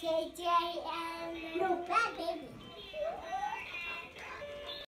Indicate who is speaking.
Speaker 1: KJ and no bad baby.